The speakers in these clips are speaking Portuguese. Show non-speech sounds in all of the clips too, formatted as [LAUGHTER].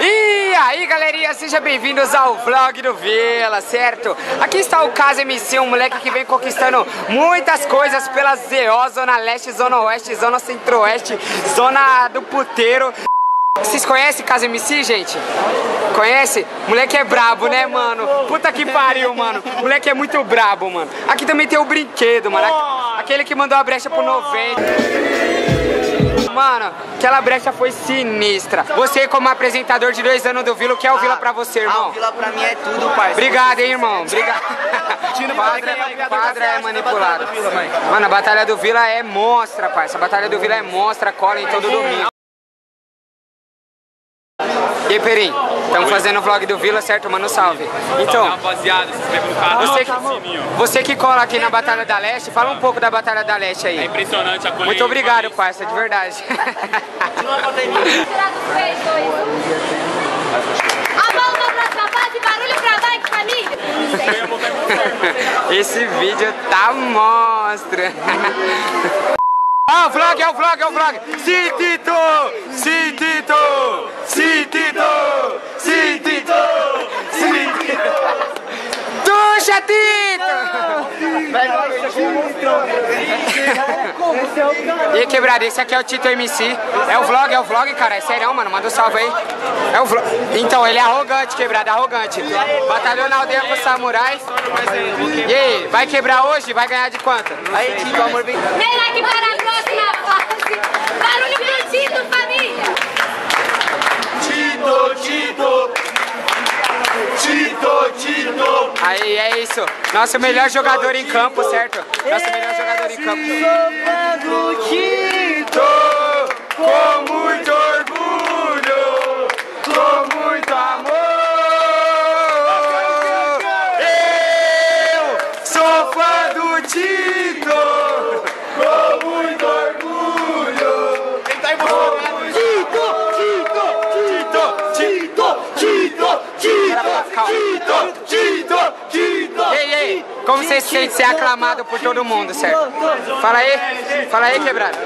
E aí galerinha, sejam bem-vindos ao vlog do Vila, certo? Aqui está o Caso MC, um moleque que vem conquistando muitas coisas pela ZO, Zona Leste, Zona Oeste, Zona Centro-Oeste, Zona do Puteiro. Vocês conhecem Casa MC, gente? Conhece? Moleque é brabo, né, mano? Puta que pariu, mano. Moleque é muito brabo, mano. Aqui também tem o brinquedo, mano. Aquele que mandou a brecha pro 90. Mano, aquela brecha foi sinistra. Você, como apresentador de dois anos do Vila, o que é o Vila pra você, Ah, irmão? o Vila pra mim é tudo, parceiro. Obrigado, hein, irmão. [LAUGHS] Obrigado. Padre, padre é manipulado. Mano, a Batalha do Vila é monstra, parça. A Batalha do Vila é monstra, cola em todo domingo. E aí, Perim? Estamos fazendo o vlog do Vila, certo? Mano, salve. Então, Rapaziada, se inscreva no canal, você que, sininho. você que cola aqui na Batalha da Leste, fala um pouco da Batalha da Leste É aí. impressionante a colheita. Muito obrigado, parça, de verdade. [LAUGHS] A mão pra barulho pra bike, família. Esse vídeo tá monstra. [LAUGHS] Ah, o vlog, é o vlog, é o vlog. Sim, Tito! Sim, Tito! Sim, Tito! Sim, Tito! Sim, Tito! Tito! E aí, quebrada, esse aqui é o Tito MC. É o vlog, é o vlog, cara. É sério, mano. Manda um salve aí. É o vlog. Então, ele é arrogante, quebrada, arrogante. Batalhou na aldeia com os samurais. E aí, vai quebrar hoje? Vai ganhar de quanto? Aí, Tito, amor, vem. Vem lá que para Aí, é isso. Nosso melhor jogador em campo, certo? Nosso melhor jogador em campo. Como você se sente ser aclamado por todo mundo, certo? Fala aí, fala aí, quebrado.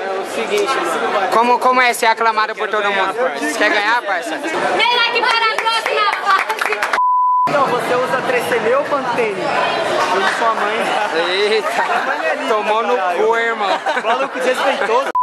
Como, como é ser aclamado por todo mundo? Você quer ganhar, parça? Vem lá que para a próxima fase. Então, você usa 3CL ou Pantene? Eu uso sua mãe. Eita, tomou no cu, irmão. Maluco desrespeitoso.